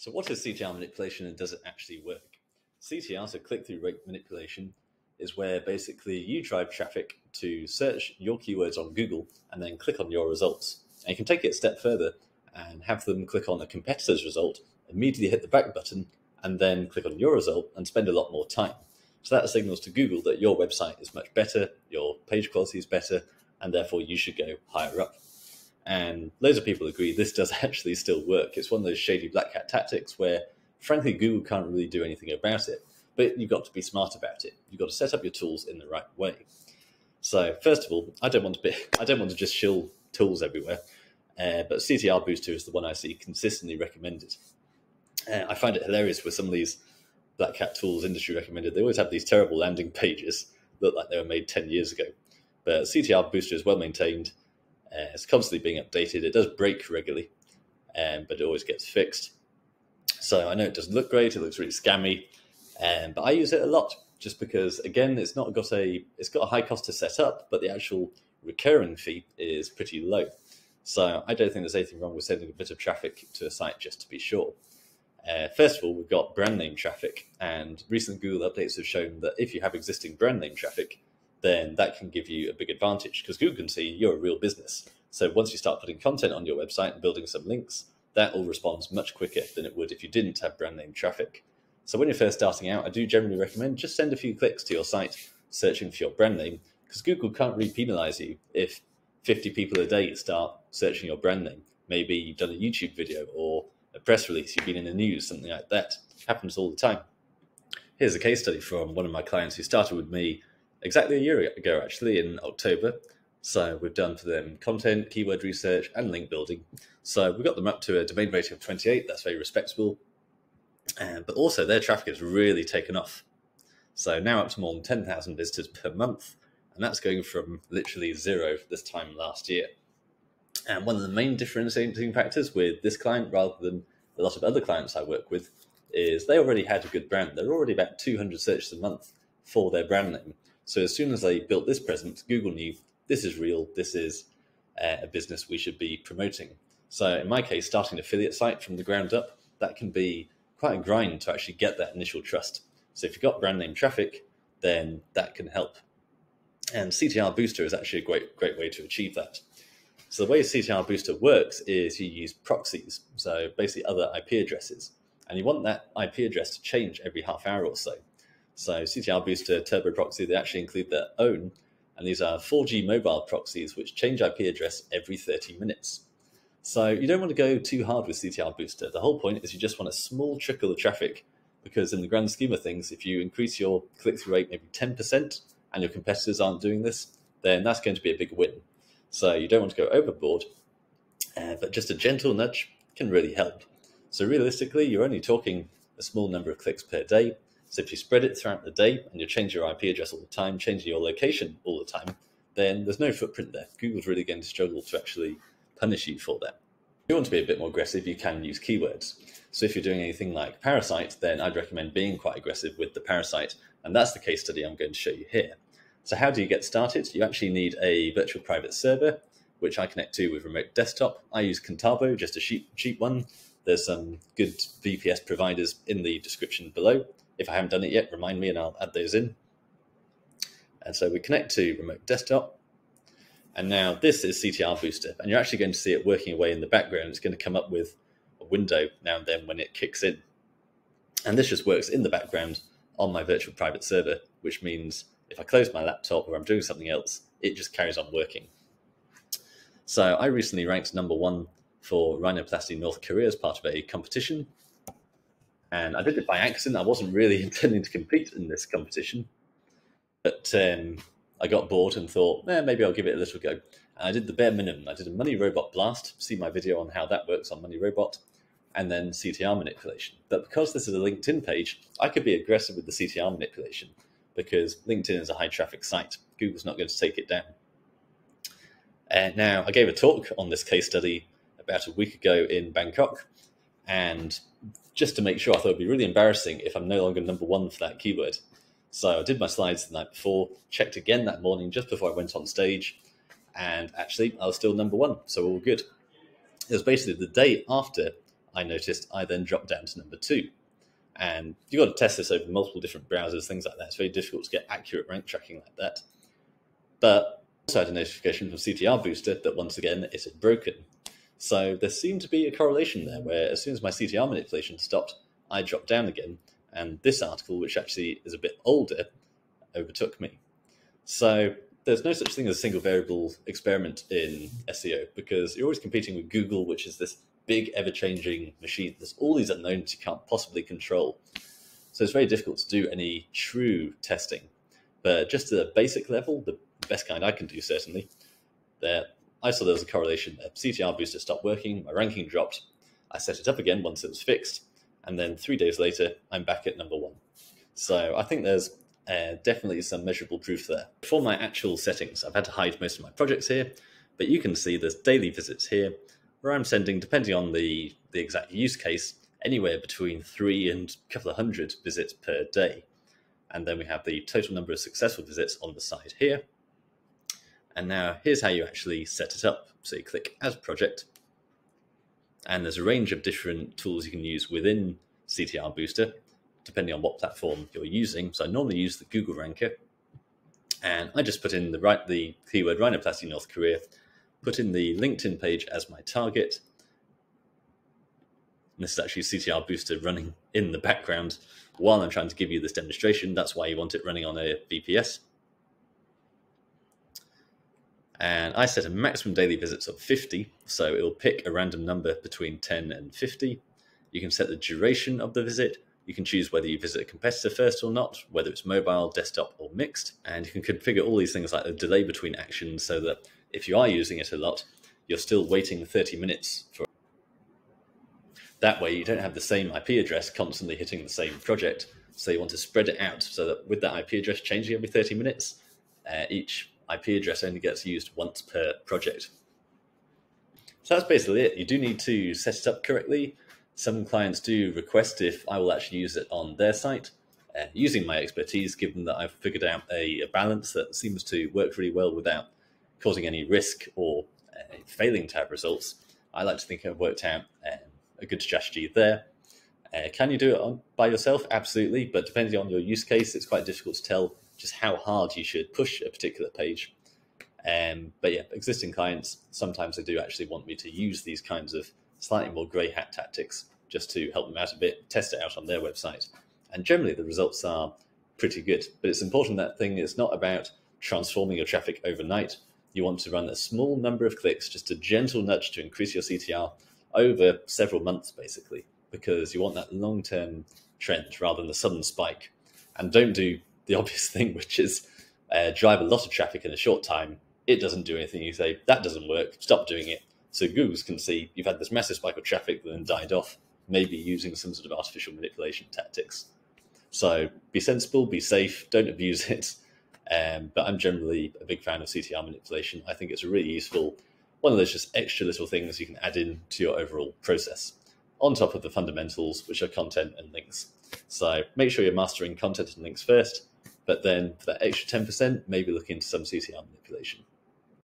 So, what is CTR manipulation and does it actually work? CTR, so click through rate manipulation, is where basically you drive traffic to search your keywords on Google and then click on your results. And you can take it a step further and have them click on a competitor's result, immediately hit the back button, and then click on your result and spend a lot more time. So that signals to Google that your website is much better, your page quality is better, and therefore you should go higher up. And loads of people agree this does actually still work. It's one of those shady black hat tactics where, frankly, Google can't really do anything about it. But you've got to be smart about it. You've got to set up your tools in the right way. So, first of all, I don't want to be, I don't want to just shill tools everywhere. Uh, but CTR Booster is the one I see consistently recommended. Uh, I find it hilarious with some of these Black Hat tools industry recommended. They always have these terrible landing pages that look like they were made 10 years ago. But CTR Booster is well maintained. Uh, it's constantly being updated. It does break regularly, um, but it always gets fixed. So I know it doesn't look great. It looks really scammy, um, but I use it a lot just because, again, it's not got a it's got a high cost to set up, but the actual recurring fee is pretty low. So I don't think there's anything wrong with sending a bit of traffic to a site just to be sure. Uh, first of all, we've got brand name traffic, and recent Google updates have shown that if you have existing brand name traffic, then that can give you a big advantage because Google can see you're a real business. So once you start putting content on your website and building some links, that all responds much quicker than it would if you didn't have brand name traffic. So when you're first starting out, I do generally recommend just send a few clicks to your site searching for your brand name because Google can't really penalize you if 50 people a day start searching your brand name. Maybe you've done a YouTube video or a press release, you've been in the news, something like that. It happens all the time. Here's a case study from one of my clients who started with me exactly a year ago, actually, in October. So we've done for them content, keyword research, and link building. So we got them up to a domain rating of 28. That's very respectable. Uh, but also their traffic has really taken off. So now up to more than 10,000 visitors per month. And that's going from literally zero this time last year. And one of the main differentiating factors with this client rather than a lot of other clients I work with is they already had a good brand. They're already about 200 searches a month for their brand name. So as soon as they built this presence, Google knew this is real, this is uh, a business we should be promoting. So in my case, starting an affiliate site from the ground up, that can be quite a grind to actually get that initial trust. So if you've got brand name traffic, then that can help. And CTR Booster is actually a great, great way to achieve that. So the way CTR Booster works is you use proxies, so basically other IP addresses, and you want that IP address to change every half hour or so. So CTR Booster Turbo Proxy, they actually include their own, and these are 4G mobile proxies which change IP address every 30 minutes. So you don't want to go too hard with CTR Booster. The whole point is you just want a small trickle of traffic because in the grand scheme of things, if you increase your click-through rate maybe 10% and your competitors aren't doing this, then that's going to be a big win. So you don't want to go overboard, uh, but just a gentle nudge can really help. So realistically, you're only talking a small number of clicks per day, so if you spread it throughout the day and you change your IP address all the time, changing your location all the time, then there's no footprint there. Google's really going to struggle to actually punish you for that. If you want to be a bit more aggressive, you can use keywords. So if you're doing anything like parasite, then I'd recommend being quite aggressive with the parasite. And that's the case study I'm going to show you here. So how do you get started? You actually need a virtual private server, which I connect to with remote desktop. I use Contabo, just a cheap, cheap one. There's some good VPS providers in the description below. If I haven't done it yet, remind me and I'll add those in. And so we connect to remote desktop. And now this is CTR Booster, and you're actually going to see it working away in the background. It's going to come up with a window now and then when it kicks in. And this just works in the background on my virtual private server, which means if I close my laptop or I'm doing something else, it just carries on working. So I recently ranked number one for rhinoplasty North Korea as part of a competition and I did it by accident. I wasn't really intending to compete in this competition, but um, I got bored and thought, eh, maybe I'll give it a little go. And I did the bare minimum. I did a Money Robot blast. See my video on how that works on Money Robot, and then CTR manipulation. But because this is a LinkedIn page, I could be aggressive with the CTR manipulation because LinkedIn is a high traffic site. Google's not going to take it down. And now I gave a talk on this case study about a week ago in Bangkok, and just to make sure, I thought it'd be really embarrassing if I'm no longer number one for that keyword. So I did my slides the night before, checked again that morning just before I went on stage, and actually I was still number one, so all good. It was basically the day after I noticed I then dropped down to number two. And you've got to test this over multiple different browsers, things like that. It's very difficult to get accurate rank tracking like that. But also had a notification from CTR Booster that once again it had broken. So there seemed to be a correlation there where as soon as my CTR manipulation stopped, I dropped down again. And this article, which actually is a bit older, overtook me. So there's no such thing as a single variable experiment in SEO because you're always competing with Google, which is this big, ever changing machine. There's all these unknowns you can't possibly control. So it's very difficult to do any true testing. But just at a basic level, the best kind I can do, certainly, there, I saw there was a correlation. CTR booster stopped working, my ranking dropped. I set it up again once it was fixed. And then three days later, I'm back at number one. So I think there's uh, definitely some measurable proof there. For my actual settings, I've had to hide most of my projects here, but you can see there's daily visits here, where I'm sending, depending on the, the exact use case, anywhere between three and a couple of hundred visits per day. And then we have the total number of successful visits on the side here. And now here's how you actually set it up. So you click Add Project, and there's a range of different tools you can use within CTR Booster depending on what platform you're using. So I normally use the Google Ranker, and I just put in the right the keyword rhinoplasty North Korea, put in the LinkedIn page as my target. And this is actually CTR Booster running in the background while I'm trying to give you this demonstration. That's why you want it running on a VPS. And I set a maximum daily visits of 50, so it will pick a random number between 10 and 50. You can set the duration of the visit, you can choose whether you visit a competitor first or not, whether it's mobile, desktop, or mixed. And you can configure all these things like the delay between actions so that if you are using it a lot, you're still waiting 30 minutes for that way you don't have the same IP address constantly hitting the same project. So you want to spread it out so that with that IP address changing every 30 minutes, uh, each IP address only gets used once per project. So that's basically it. You do need to set it up correctly some clients do request if I will actually use it on their site. Uh, using my expertise, given that I've figured out a, a, balance that seems to work really well without causing any risk or uh, failing to have results, I like to think I've worked out um, a good strategy there. Uh, can you do it on, by yourself? Absolutely, but depending on your use case, it's quite difficult to tell just how hard you should push a particular page. Um, but yeah, existing clients sometimes they do actually want me to use these kinds of slightly more grey hat tactics just to help them out a bit, test it out on their website. And generally, the results are pretty good. But it's important that thing is not about transforming your traffic overnight. You want to run a small number of clicks, just a gentle nudge to increase your CTR over several months, basically, because you want that long term trend rather than the sudden spike. And don't do the obvious thing, which is uh, drive a lot of traffic in a short time. It doesn't do anything. You say, that doesn't work, stop doing it. So Googles can see you've had this massive spike of traffic that then died off, maybe using some sort of artificial manipulation tactics. So be sensible, be safe, don't abuse it. Um, but I'm generally a big fan of CTR manipulation. I think it's a really useful one of those just extra little things you can add in to your overall process, on top of the fundamentals, which are content and links. So make sure you're mastering content and links first, but then for that extra 10%, maybe look into some CTR manipulation.